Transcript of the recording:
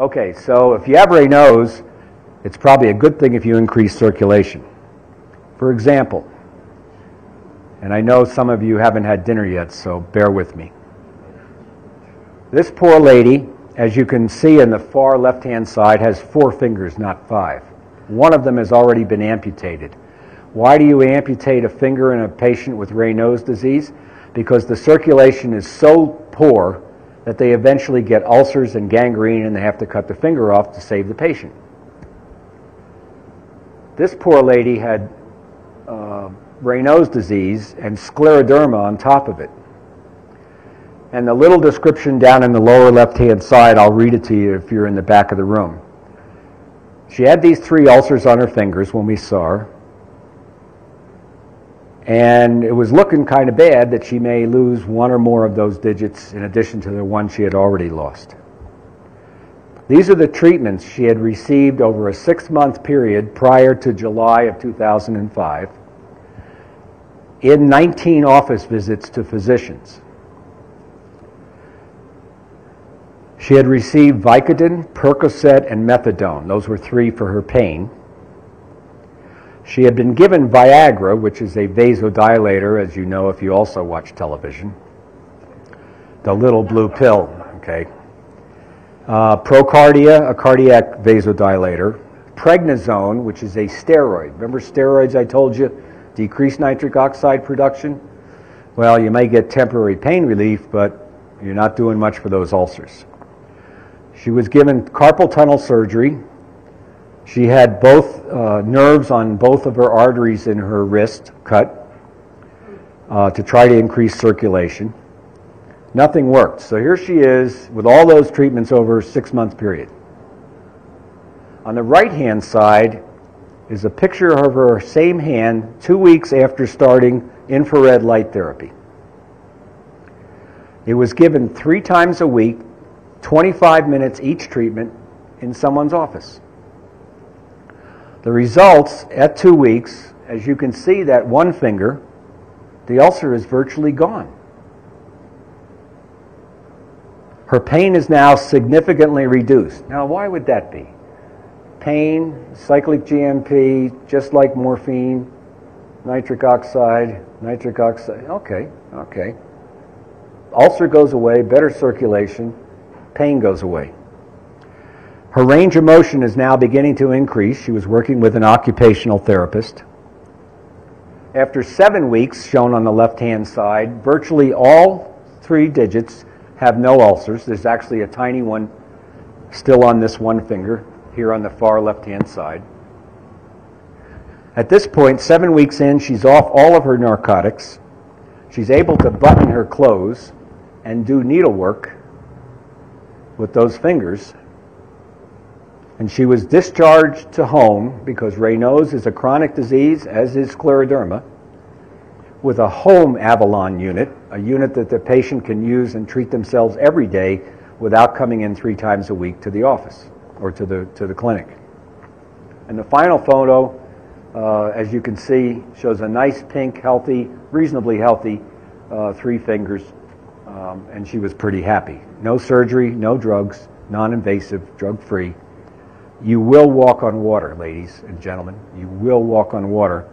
Okay, so if you have Raynaud's, it's probably a good thing if you increase circulation. For example, and I know some of you haven't had dinner yet, so bear with me. This poor lady, as you can see in the far left hand side, has four fingers, not five. One of them has already been amputated. Why do you amputate a finger in a patient with Raynaud's disease? Because the circulation is so poor that they eventually get ulcers and gangrene and they have to cut the finger off to save the patient. This poor lady had uh, Raynaud's disease and scleroderma on top of it. And the little description down in the lower left hand side, I'll read it to you if you're in the back of the room. She had these three ulcers on her fingers when we saw her. And it was looking kind of bad that she may lose one or more of those digits in addition to the one she had already lost. These are the treatments she had received over a six month period prior to July of 2005 in 19 office visits to physicians. She had received Vicodin, Percocet, and Methadone. Those were three for her pain. She had been given Viagra, which is a vasodilator, as you know if you also watch television. The little blue pill, okay. Uh, Procardia, a cardiac vasodilator. Prednisone, which is a steroid. Remember steroids I told you decrease nitric oxide production? Well, you may get temporary pain relief, but you're not doing much for those ulcers. She was given carpal tunnel surgery, she had both uh, nerves on both of her arteries in her wrist cut uh, to try to increase circulation. Nothing worked. So here she is with all those treatments over a six month period. On the right hand side is a picture of her same hand two weeks after starting infrared light therapy. It was given three times a week, 25 minutes each treatment in someone's office. The results at two weeks, as you can see that one finger, the ulcer is virtually gone. Her pain is now significantly reduced. Now, why would that be? Pain, cyclic GMP, just like morphine, nitric oxide, nitric oxide. Okay, okay. Ulcer goes away, better circulation, pain goes away. Her range of motion is now beginning to increase. She was working with an occupational therapist. After seven weeks, shown on the left hand side, virtually all three digits have no ulcers. There's actually a tiny one still on this one finger, here on the far left hand side. At this point, seven weeks in, she's off all of her narcotics. She's able to button her clothes and do needlework with those fingers and she was discharged to home because Raynaud's is a chronic disease, as is scleroderma, with a home Avalon unit, a unit that the patient can use and treat themselves every day without coming in three times a week to the office or to the, to the clinic. And the final photo, uh, as you can see, shows a nice pink, healthy, reasonably healthy uh, three fingers, um, and she was pretty happy. No surgery, no drugs, non invasive, drug free. You will walk on water, ladies and gentlemen. You will walk on water